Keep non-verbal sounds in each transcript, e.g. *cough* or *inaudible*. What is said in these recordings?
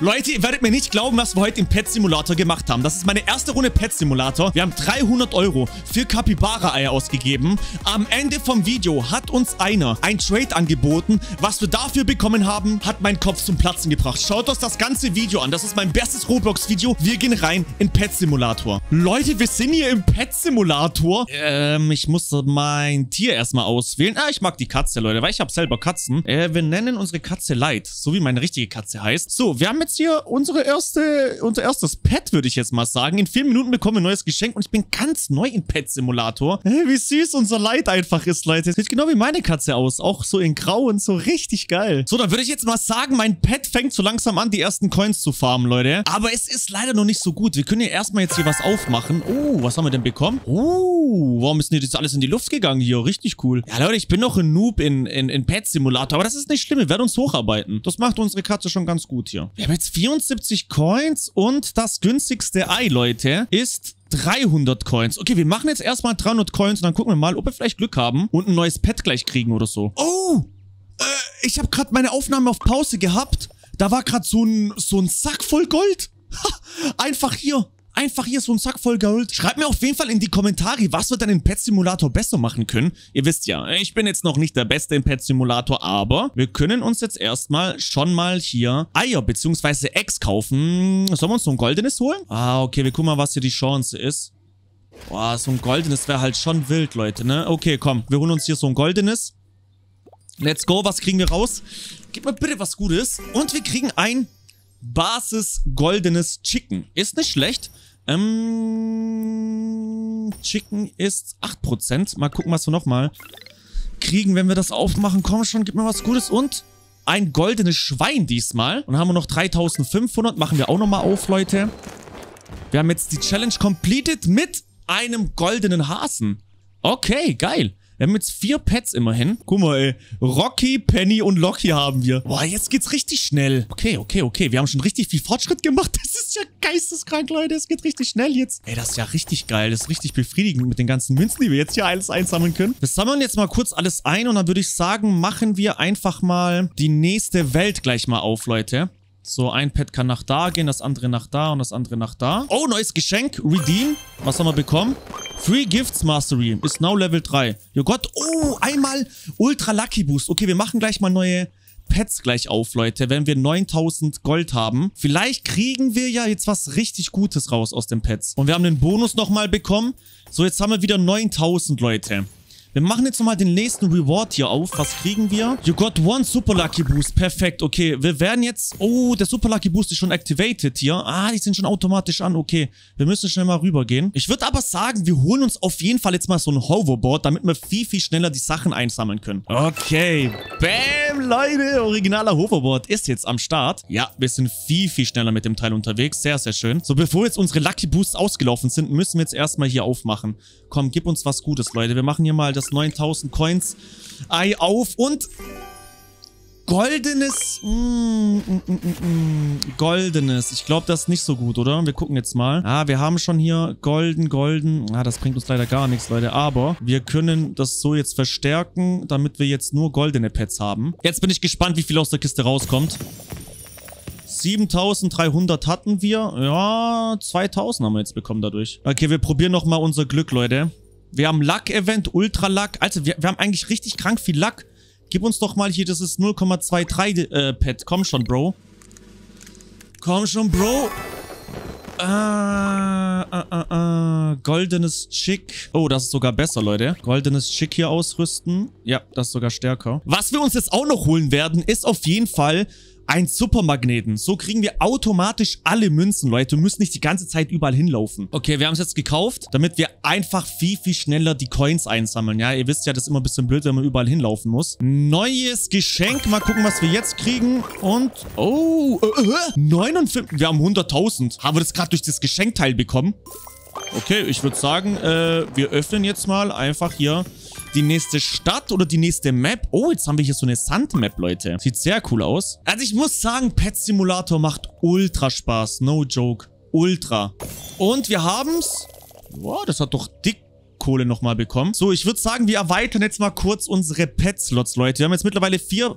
Leute, ihr werdet mir nicht glauben, was wir heute im Pet Simulator gemacht haben. Das ist meine erste Runde Pet Simulator. Wir haben 300 Euro für Capybara-Eier ausgegeben. Am Ende vom Video hat uns einer ein Trade angeboten. Was wir dafür bekommen haben, hat meinen Kopf zum Platzen gebracht. Schaut euch das ganze Video an. Das ist mein bestes Roblox-Video. Wir gehen rein in Pet Simulator. Leute, wir sind hier im Pet Simulator. Ähm, ich muss mein Tier erstmal auswählen. Ah, ich mag die Katze, Leute, weil ich habe selber Katzen. Äh, wir nennen unsere Katze Light, so wie meine richtige Katze heißt. So, wir haben jetzt hier unsere erste, unser erstes Pet, würde ich jetzt mal sagen. In vier Minuten bekommen wir ein neues Geschenk und ich bin ganz neu in Pet Simulator. Hey, wie süß unser Light einfach ist, Leute. Sieht genau wie meine Katze aus. Auch so in grau und so richtig geil. So, dann würde ich jetzt mal sagen, mein Pet fängt so langsam an, die ersten Coins zu farmen, Leute. Aber es ist leider noch nicht so gut. Wir können ja erstmal jetzt hier was aufmachen. Oh, was haben wir denn bekommen? Oh, warum ist denn jetzt alles in die Luft gegangen hier? Richtig cool. Ja, Leute, ich bin noch ein Noob in, in, in Pet Simulator, aber das ist nicht schlimm. Wir werden uns hocharbeiten. Das macht unsere Katze schon ganz gut hier. Wir haben jetzt 74 Coins und das günstigste Ei, Leute, ist 300 Coins. Okay, wir machen jetzt erstmal 300 Coins und dann gucken wir mal, ob wir vielleicht Glück haben und ein neues Pet gleich kriegen oder so. Oh, äh, ich habe gerade meine Aufnahme auf Pause gehabt. Da war gerade so ein, so ein Sack voll Gold. *laughs* Ha, einfach hier. Einfach hier so ein Sack voll Gold. Schreibt mir auf jeden Fall in die Kommentare, was wir dann in Pet Simulator besser machen können. Ihr wisst ja, ich bin jetzt noch nicht der Beste im Pet Simulator, aber wir können uns jetzt erstmal schon mal hier Eier bzw. Eggs kaufen. Sollen wir uns so ein goldenes holen? Ah, okay, wir gucken mal, was hier die Chance ist. Boah, so ein goldenes wäre halt schon wild, Leute, ne? Okay, komm, wir holen uns hier so ein goldenes. Let's go, was kriegen wir raus? Gib mir bitte was Gutes. Und wir kriegen ein Basis goldenes Chicken. Ist nicht schlecht. Ähm, Chicken ist 8%. Mal gucken, was wir nochmal kriegen, wenn wir das aufmachen. Komm schon, gib mir was Gutes. Und ein goldenes Schwein diesmal. Und haben wir noch 3500. Machen wir auch nochmal auf, Leute. Wir haben jetzt die Challenge completed mit einem goldenen Hasen. Okay, geil. Wir haben jetzt vier Pets immerhin. Guck mal, ey. Rocky, Penny und Locky haben wir. Boah, jetzt geht's richtig schnell. Okay, okay, okay. Wir haben schon richtig viel Fortschritt gemacht. *laughs* Das ist ja geisteskrank, Leute. Es geht richtig schnell jetzt. Ey, das ist ja richtig geil. Das ist richtig befriedigend mit den ganzen Münzen, die wir jetzt hier alles einsammeln können. Wir sammeln jetzt mal kurz alles ein und dann würde ich sagen, machen wir einfach mal die nächste Welt gleich mal auf, Leute. So, ein Pet kann nach da gehen, das andere nach da und das andere nach da. Oh, neues Geschenk. Redeem. Was haben wir bekommen? Free Gifts Mastery. Ist now Level 3. Jo Gott. Oh, einmal Ultra Lucky Boost. Okay, wir machen gleich mal neue Pets gleich auf, Leute, wenn wir 9000 Gold haben. Vielleicht kriegen wir ja jetzt was richtig Gutes raus aus den Pets. Und wir haben den Bonus nochmal bekommen. So, jetzt haben wir wieder 9000, Leute. Wir machen jetzt nochmal den nächsten Reward hier auf. Was kriegen wir? You got one Super Lucky Boost. Perfekt. Okay, wir werden jetzt... Oh, der Super Lucky Boost ist schon activated hier. Ah, die sind schon automatisch an. Okay, wir müssen schnell mal rübergehen. Ich würde aber sagen, wir holen uns auf jeden Fall jetzt mal so ein Hoverboard, damit wir viel, viel schneller die Sachen einsammeln können. Okay. Bam, Leute. Originaler Hoverboard ist jetzt am Start. Ja, wir sind viel, viel schneller mit dem Teil unterwegs. Sehr, sehr schön. So, bevor jetzt unsere Lucky Boosts ausgelaufen sind, müssen wir jetzt erstmal hier aufmachen. Komm, gib uns was Gutes, Leute. Wir machen hier mal das 9000 Coins Ei auf und goldenes, mm, mm, mm, mm, mm goldenes. Ich glaube, das ist nicht so gut, oder? Wir gucken jetzt mal. Ah, wir haben schon hier golden, golden. Ah, das bringt uns leider gar nichts, Leute. Aber wir können das so jetzt verstärken, damit wir jetzt nur goldene Pets haben. Jetzt bin ich gespannt, wie viel aus der Kiste rauskommt. 7300 hatten wir. Ja, 2000 haben wir jetzt bekommen dadurch. Okay, wir probieren nochmal unser Glück, Leute. Wir haben Luck-Event, Ultra-Luck. Also, wir, wir haben eigentlich richtig krank viel Luck. Gib uns doch mal hier, das ist 0,23 äh, Pet. Komm schon, Bro. Komm schon, Bro. Ah, ah, ah, ah. Goldenes Chick. Oh, das ist sogar besser, Leute. Goldenes Chick hier ausrüsten. Ja, das ist sogar stärker. Was wir uns jetzt auch noch holen werden, ist auf jeden Fall ein Supermagneten. So kriegen wir automatisch alle Münzen, Leute. Wir müssen nicht die ganze Zeit überall hinlaufen. Okay, wir haben es jetzt gekauft, damit wir einfach viel, viel schneller die Coins einsammeln. Ja, ihr wisst ja, das ist immer ein bisschen blöd, wenn man überall hinlaufen muss. Neues Geschenk. Mal gucken, was wir jetzt kriegen. Und, oh, äh, äh, 59. Wir haben 100.000. Haben wir das gerade durch das Geschenkteil bekommen? Okay, ich würde sagen, äh, wir öffnen jetzt mal einfach hier die nächste Stadt oder die nächste Map. Oh, jetzt haben wir hier so eine Sandmap, Leute. Sieht sehr cool aus. Also ich muss sagen, Pet Simulator macht ultra Spaß. No joke. Ultra. Und wir haben's. Wow, das hat doch dick Kohle nochmal bekommen. So, ich würde sagen, wir erweitern jetzt mal kurz unsere Pet-Slots, Leute. Wir haben jetzt mittlerweile vier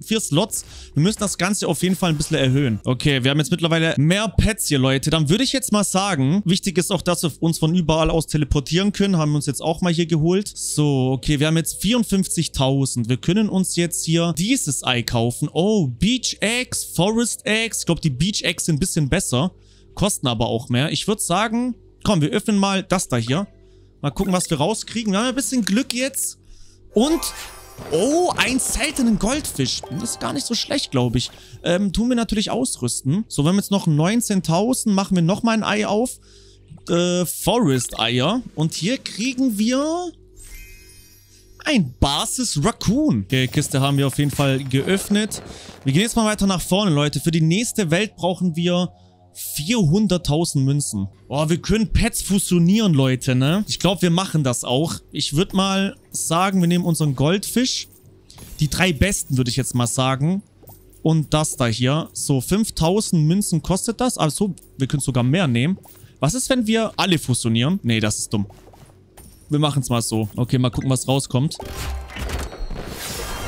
vier Slots. Wir müssen das Ganze auf jeden Fall ein bisschen erhöhen. Okay, wir haben jetzt mittlerweile mehr Pets hier, Leute. Dann würde ich jetzt mal sagen, wichtig ist auch, dass wir uns von überall aus teleportieren können. Haben wir uns jetzt auch mal hier geholt. So, okay, wir haben jetzt 54.000. Wir können uns jetzt hier dieses Ei kaufen. Oh, Beach Eggs, Forest Eggs. Ich glaube, die Beach Eggs sind ein bisschen besser. Kosten aber auch mehr. Ich würde sagen, komm, wir öffnen mal das da hier. Mal gucken, was wir rauskriegen. Wir haben ein bisschen Glück jetzt. Und Oh, ein seltenen Goldfisch. Ist gar nicht so schlecht, glaube ich. Ähm, tun wir natürlich ausrüsten. So, wir haben jetzt noch 19.000. Machen wir nochmal ein Ei auf. Äh, Forest-Eier. Und hier kriegen wir... Ein Basis Raccoon. Okay, Kiste haben wir auf jeden Fall geöffnet. Wir gehen jetzt mal weiter nach vorne, Leute. Für die nächste Welt brauchen wir 400.000 Münzen. Oh, wir können Pets fusionieren, Leute, ne? Ich glaube, wir machen das auch. Ich würde mal sagen, wir nehmen unseren Goldfisch. Die drei besten, würde ich jetzt mal sagen. Und das da hier. So, 5.000 Münzen kostet das. Also, wir können sogar mehr nehmen. Was ist, wenn wir alle fusionieren? Nee, das ist dumm. Wir machen es mal so. Okay, mal gucken, was rauskommt.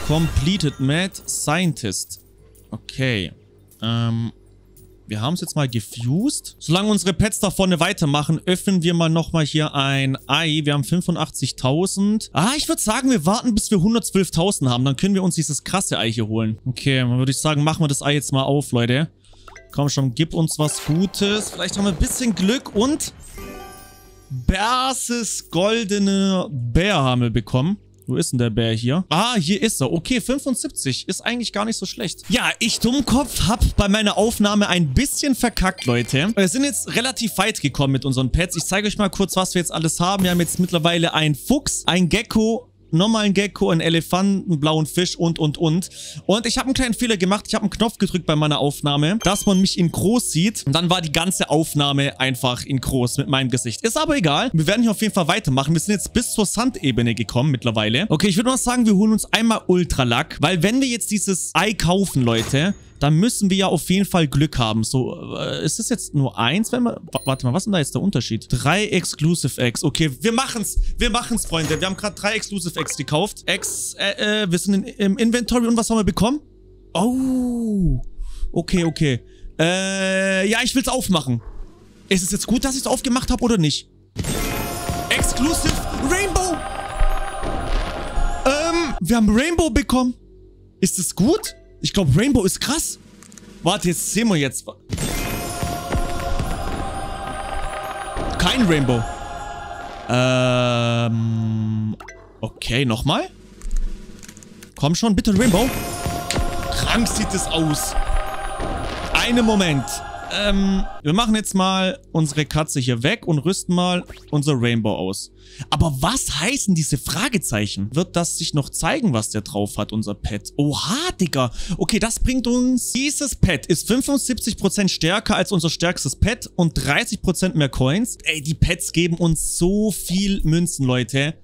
Completed Mad Scientist. Okay. Ähm, wir haben es jetzt mal gefused. Solange unsere Pets da vorne weitermachen, öffnen wir mal nochmal hier ein Ei. Wir haben 85.000. Ah, ich würde sagen, wir warten, bis wir 112.000 haben. Dann können wir uns dieses krasse Ei hier holen. Okay, dann würde ich sagen, machen wir das Ei jetzt mal auf, Leute. Komm schon, gib uns was Gutes. Vielleicht haben wir ein bisschen Glück und... Berses goldene Bär haben wir bekommen. Wo ist denn der Bär hier? Ah, hier ist er. Okay, 75. Ist eigentlich gar nicht so schlecht. Ja, ich Dummkopf hab bei meiner Aufnahme ein bisschen verkackt, Leute. Wir sind jetzt relativ weit gekommen mit unseren Pets. Ich zeige euch mal kurz, was wir jetzt alles haben. Wir haben jetzt mittlerweile einen Fuchs, einen Gecko, normalen Gecko, einen Elefanten, einen blauen Fisch und, und, und. Und ich habe einen kleinen Fehler gemacht. Ich habe einen Knopf gedrückt bei meiner Aufnahme, dass man mich in groß sieht. Und dann war die ganze Aufnahme einfach in groß mit meinem Gesicht. Ist aber egal. Wir werden hier auf jeden Fall weitermachen. Wir sind jetzt bis zur Sandebene gekommen mittlerweile. Okay, ich würde mal sagen, wir holen uns einmal Ultralack. Weil wenn wir jetzt dieses Ei kaufen, Leute, dann müssen wir ja auf jeden Fall Glück haben. So, äh, ist das jetzt nur eins, wenn wir... Warte mal, was ist denn da jetzt der Unterschied? Drei Exclusive Eggs. Okay, wir machen's. Wir machen's, Freunde. Wir haben gerade drei Exclusive Eggs gekauft. Eggs, äh, äh, wir sind in, im Inventory und was haben wir bekommen? Oh. Okay, okay. Äh, ja, ich will's aufmachen. Ist es jetzt gut, dass ich es aufgemacht habe oder nicht? Exclusive Rainbow. Ähm, wir haben Rainbow bekommen. Ist es gut? Ich glaube, Rainbow ist krass. Warte, jetzt sehen wir jetzt. Kein Rainbow. Ähm... Okay, nochmal? Komm schon, bitte Rainbow. Krank sieht es aus. Einen Moment. Ähm, wir machen jetzt mal unsere Katze hier weg und rüsten mal unser Rainbow aus. Aber was heißen diese Fragezeichen? Wird das sich noch zeigen, was der drauf hat, unser Pet? Oha, Digga. Okay, das bringt uns... Dieses Pet ist 75% stärker als unser stärkstes Pet und 30% mehr Coins. Ey, die Pets geben uns so viel Münzen, Leute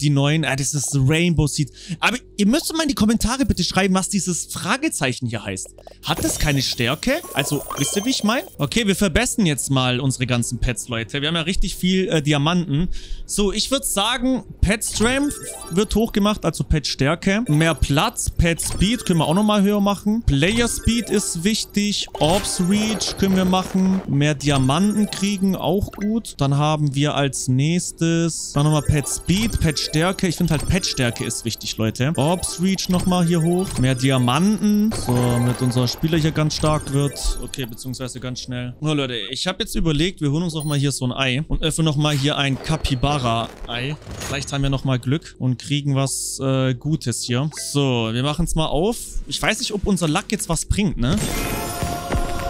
die neuen, ah, das ist Rainbow Seed. Aber ihr müsst mal in die Kommentare bitte schreiben, was dieses Fragezeichen hier heißt. Hat das keine Stärke? Also, wisst ihr, wie ich meine? Okay, wir verbessern jetzt mal unsere ganzen Pets, Leute. Wir haben ja richtig viel äh, Diamanten. So, ich würde sagen, Pet Strength wird hochgemacht, also Pet Stärke. Mehr Platz, Pet Speed können wir auch nochmal höher machen. Player Speed ist wichtig. Orbs Reach können wir machen. Mehr Diamanten kriegen, auch gut. Dann haben wir als nächstes dann nochmal Pet Speed, Pet Stärke. Ich finde halt Pet-Stärke ist wichtig, Leute. Orbs Reach nochmal hier hoch. Mehr Diamanten. So, damit unser Spieler hier ganz stark wird. Okay, beziehungsweise ganz schnell. So, Leute, ich habe jetzt überlegt, wir holen uns nochmal hier so ein Ei. Und öffnen nochmal hier ein Capybara-Ei. Vielleicht haben wir nochmal Glück und kriegen was äh, Gutes hier. So, wir machen es mal auf. Ich weiß nicht, ob unser Lack jetzt was bringt, ne?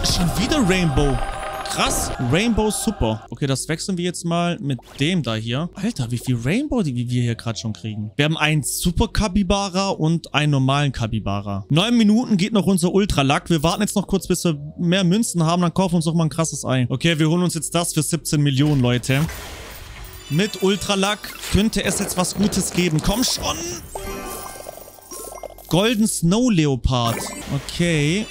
Schon wieder Rainbow. Krass. Rainbow super. Okay, das wechseln wir jetzt mal mit dem da hier. Alter, wie viel Rainbow die wir hier gerade schon kriegen. Wir haben einen Super Kabibara und einen normalen Kabibara. Neun Minuten geht noch unser Ultralack. Wir warten jetzt noch kurz, bis wir mehr Münzen haben. Dann kaufen wir uns doch mal ein krasses Ei. Okay, wir holen uns jetzt das für 17 Millionen, Leute. Mit Ultralack könnte es jetzt was Gutes geben. Komm schon. Golden Snow Leopard. Okay.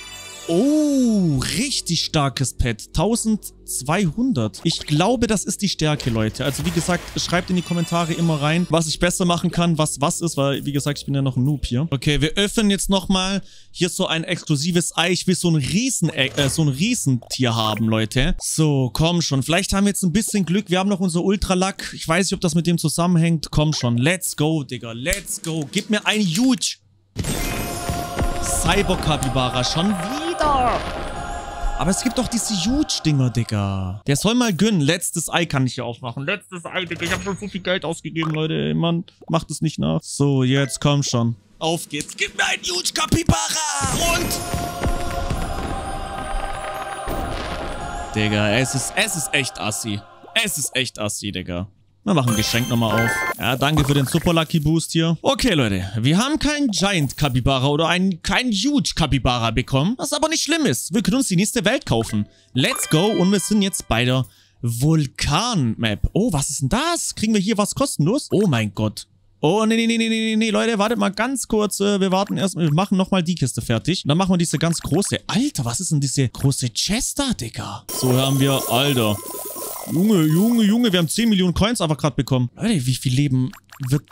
Oh, richtig starkes Pet. 1200. Ich glaube, das ist die Stärke, Leute. Also wie gesagt, schreibt in die Kommentare immer rein, was ich besser machen kann, was was ist, weil wie gesagt, ich bin ja noch ein Noob hier. Okay, wir öffnen jetzt nochmal hier so ein exklusives Ei. Ich will so ein Riesen, äh, so ein Riesentier haben, Leute. So, komm schon. Vielleicht haben wir jetzt ein bisschen Glück. Wir haben noch unser Ultralack. Ich weiß nicht, ob das mit dem zusammenhängt. Komm schon. Let's go, Digga. Let's go. Gib mir ein Huge. Cyber Capybara. Schon wieder weiter. Aber es gibt doch diese Huge-Dinger, Digga. Der soll mal gönnen. Letztes Ei kann ich hier aufmachen. Letztes Ei, Digga. Ich habe schon so viel Geld ausgegeben, Leute. Mann, macht es nicht nach. So, jetzt komm schon. Auf geht's. Gib mir ein Huge Capybara. Und... Digga, es ist, es ist echt assi. Es ist echt assi, Digga. Wir machen Geschenk nochmal auf. Ja, danke für den Super Lucky Boost hier. Okay, Leute. Wir haben keinen Giant Capybara oder einen keinen Huge Capybara bekommen. Was aber nicht schlimm ist. Wir können uns die nächste Welt kaufen. Let's go. Und wir sind jetzt bei der Vulkan-Map. Oh, was ist denn das? Kriegen wir hier was kostenlos? Oh mein Gott. Oh, nee, nee, nee, nee, nee, nee, Leute, wartet mal ganz kurz. Äh, wir warten erst, wir machen nochmal die Kiste fertig. Dann machen wir diese ganz große. Alter, was ist denn diese große Chester, Digga? So haben wir, Alter. Junge, Junge, Junge, wir haben 10 Millionen Coins einfach gerade bekommen. Leute, wie viel Leben wird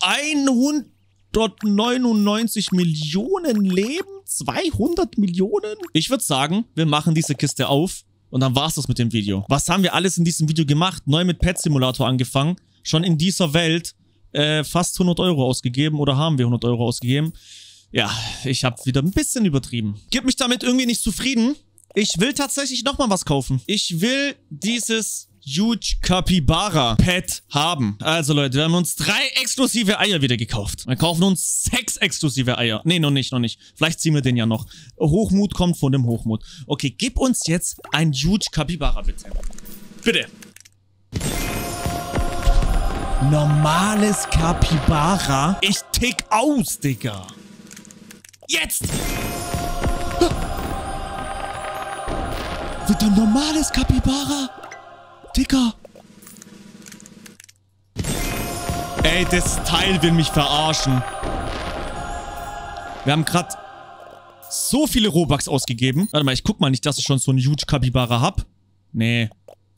199 Millionen Leben? 200 Millionen? Ich würde sagen, wir machen diese Kiste auf und dann war's das mit dem Video. Was haben wir alles in diesem Video gemacht? Neu mit Pet Simulator angefangen. Schon in dieser Welt äh, fast 100 Euro ausgegeben oder haben wir 100 Euro ausgegeben. Ja, ich habe wieder ein bisschen übertrieben. Gib mich damit irgendwie nicht zufrieden. Ich will tatsächlich nochmal was kaufen. Ich will dieses Huge Capybara Pet haben. Also Leute, wir haben uns drei exklusive Eier wieder gekauft. Wir kaufen uns sechs exklusive Eier. Nee, noch nicht, noch nicht. Vielleicht ziehen wir den ja noch. Hochmut kommt von dem Hochmut. Okay, gib uns jetzt ein Huge Capybara bitte. Bitte. Normales Capybara? Ich tick aus, Digga. Jetzt! Wird ein normales Capybara? Digga. Ey, das Teil will mich verarschen. Wir haben gerade so viele Robux ausgegeben. Warte mal, ich guck mal nicht, dass ich schon so einen Huge Capybara hab. Nee.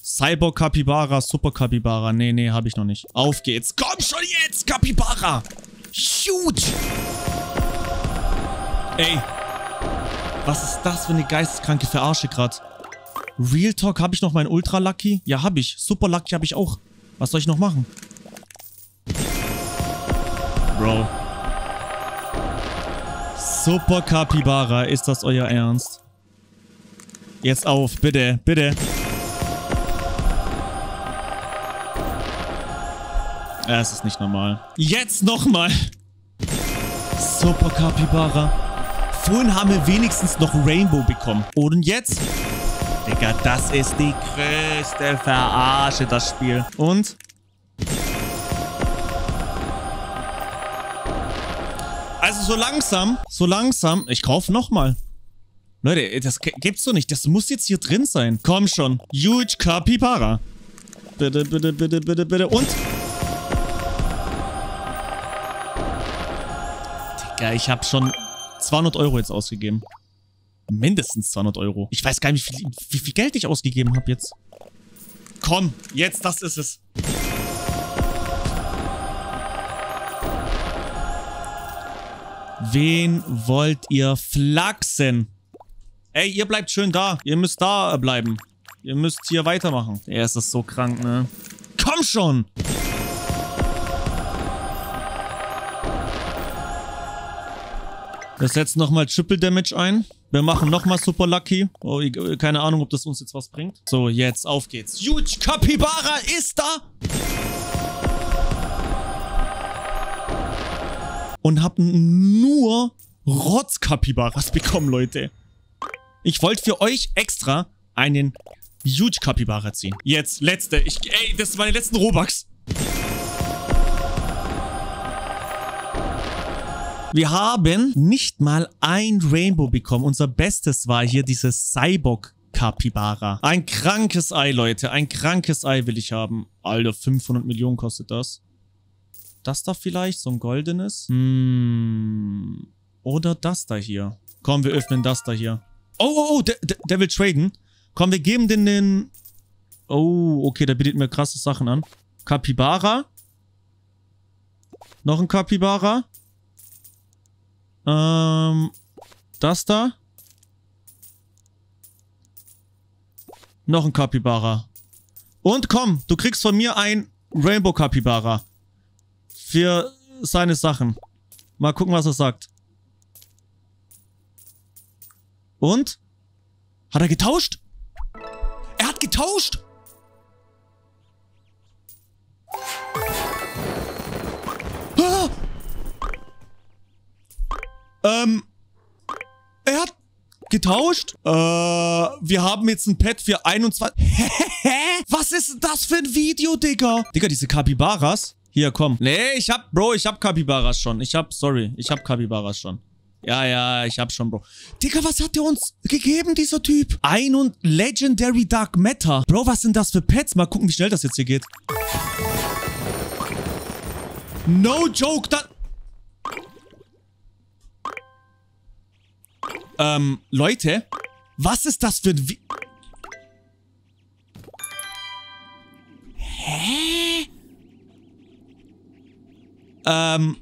Cyber Capybara, Super Capybara. Nee, nee, hab ich noch nicht. Auf geht's. Komm schon jetzt, Capybara. Huge. Ey. Was ist das für eine geisteskranke Verarsche gerade? Real Talk, habe ich noch meinen Ultra Lucky? Ja, habe ich. Super Lucky habe ich auch. Was soll ich noch machen? Bro. Super Capybara, ist das euer Ernst? Jetzt auf, bitte, bitte. Ja, es ist nicht normal. Jetzt nochmal. Super Capybara. Vorhin haben wir wenigstens noch Rainbow bekommen. Und jetzt Digga, das ist die größte Verarsche, das Spiel. Und? Also so langsam, so langsam. Ich kaufe nochmal. Leute, das gibt's doch nicht. Das muss jetzt hier drin sein. Komm schon. Huge Capybara. Bitte, bitte, bitte, bitte, bitte. Und? Digga, ich habe schon 200 Euro jetzt ausgegeben mindestens 200 Euro. Ich weiß gar nicht, wie viel, wie viel Geld ich ausgegeben habe jetzt. Komm, jetzt, das ist es. Wen wollt ihr flachsen? Ey, ihr bleibt schön da. Ihr müsst da bleiben. Ihr müsst hier weitermachen. Er ist das so krank, ne? Komm schon! Wir setzen nochmal Triple Damage ein. Wir machen nochmal Super Lucky. Oh, keine Ahnung, ob das uns jetzt was bringt. So, jetzt auf geht's. Huge Capybara ist da! Und hab nur Rotz Capybaras bekommen, Leute. Ich wollte für euch extra einen Huge Capybara ziehen. Jetzt, letzte. Ich, ey, das sind meine letzten Robux. Wir haben nicht mal ein Rainbow bekommen. Unser Bestes war hier dieses Cyborg Capybara. Ein krankes Ei, Leute. Ein krankes Ei will ich haben. Alter, 500 Millionen kostet das. Das da vielleicht? So ein goldenes? Hm. Oder das da hier. Komm, wir öffnen das da hier. Oh, oh, oh, der, der, der will traden. Komm, wir geben den den... Oh, okay, der bietet mir krasse Sachen an. Capybara. Noch ein Capybara. Ähm, das da. Noch ein Capybara. Und komm, du kriegst von mir ein Rainbow Capybara. Für seine Sachen. Mal gucken, was er sagt. Und? Hat er getauscht? Er hat getauscht! Ähm. Er hat getauscht. Äh, wir haben jetzt ein Pet für 21... *laughs* Hä? Was ist das für ein Video, Digga? Digga, diese Kapibaras. Hier, komm. Nee, ich hab, Bro, ich hab Kapibaras schon. Ich hab, sorry, ich hab Kapibaras schon. Ja, ja, ich hab schon, Bro. Digga, was hat der uns gegeben, dieser Typ? Ein und Legendary Dark Matter. Bro, was sind das für Pets? Mal gucken, wie schnell das jetzt hier geht. No joke, da... Ähm, Leute, was ist das für ein... Vi Hä? Ähm...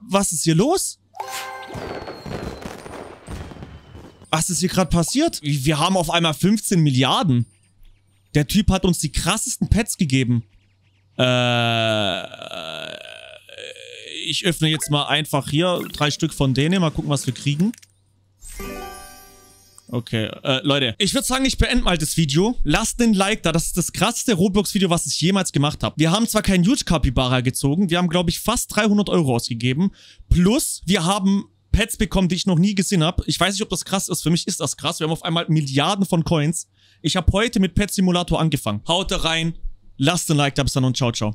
Was ist hier los? Was ist hier gerade passiert? Wir haben auf einmal 15 Milliarden. Der Typ hat uns die krassesten Pets gegeben. Äh ich öffne jetzt mal einfach hier drei Stück von denen. Mal gucken, was wir kriegen. Okay, äh, Leute, ich würde sagen, ich beende mal das Video. Lasst einen Like da, das ist das krasseste Roblox-Video, was ich jemals gemacht habe. Wir haben zwar keinen Huge Capybara gezogen, wir haben, glaube ich, fast 300 Euro ausgegeben. Plus, wir haben Pets bekommen, die ich noch nie gesehen habe. Ich weiß nicht, ob das krass ist, für mich ist das krass. Wir haben auf einmal Milliarden von Coins. Ich habe heute mit Pet Simulator angefangen. Haut da rein, lasst einen Like da, bis dann und ciao, ciao.